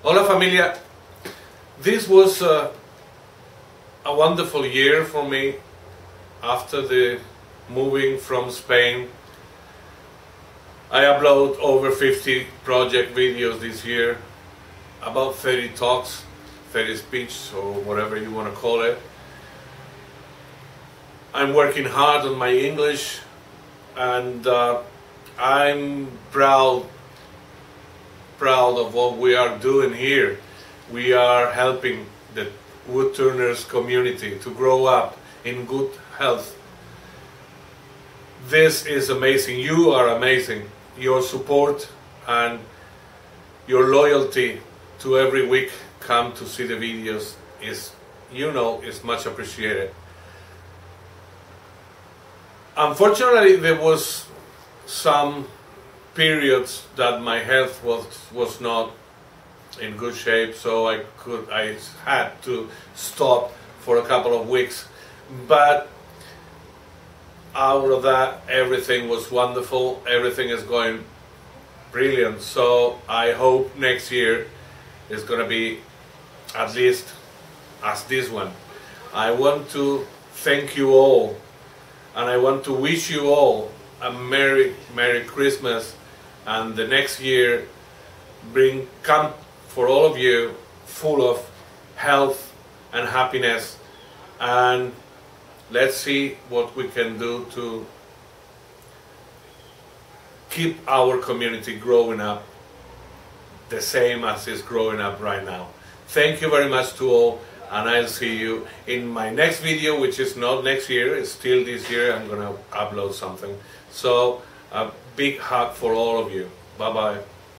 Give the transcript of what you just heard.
Hola familia. This was a, a wonderful year for me after the moving from Spain. I upload over 50 project videos this year, about 30 talks, 30 speeches or whatever you want to call it. I'm working hard on my English and uh, I'm proud proud of what we are doing here. We are helping the woodturners community to grow up in good health. This is amazing. You are amazing. Your support and your loyalty to every week come to see the videos is, you know, is much appreciated. Unfortunately, there was some periods that my health was was not in good shape, so I could I had to stop for a couple of weeks. But out of that, everything was wonderful. Everything is going brilliant. So I hope next year is going to be at least as this one. I want to thank you all and I want to wish you all a Merry, Merry Christmas and the next year bring come for all of you full of health and happiness and let's see what we can do to keep our community growing up the same as it's growing up right now. Thank you very much to all and I'll see you in my next video which is not next year, it's still this year I'm gonna upload something. So a big hug for all of you. Bye bye.